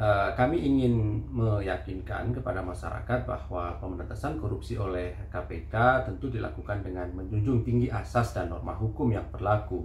Eh, kami ingin meyakinkan kepada masyarakat bahwa pemberantasan korupsi oleh KPK tentu dilakukan dengan menjunjung tinggi asas dan norma hukum yang berlaku.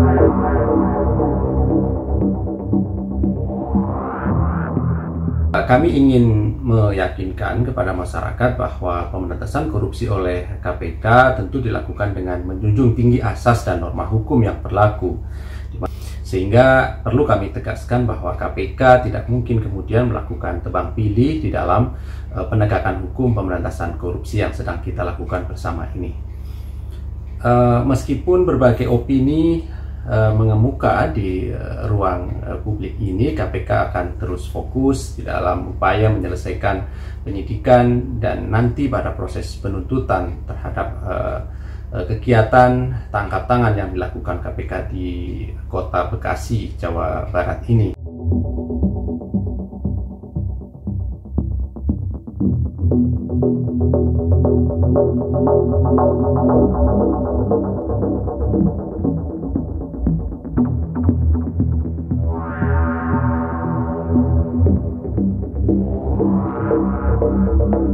Kami ingin meyakinkan kepada masyarakat bahwa pemberantasan korupsi oleh KPK tentu dilakukan dengan menjunjung tinggi asas dan norma hukum yang berlaku. Sehingga perlu kami tegaskan bahwa KPK tidak mungkin kemudian melakukan tebang pilih di dalam uh, penegakan hukum pemberantasan korupsi yang sedang kita lakukan bersama ini. Uh, meskipun berbagai opini Eh, mengemuka di uh, ruang uh, publik ini, KPK akan terus fokus di dalam upaya menyelesaikan penyidikan dan nanti pada proses penuntutan terhadap kegiatan tangkap tangan yang dilakukan KPK di Kota Bekasi, Jawa Barat ini.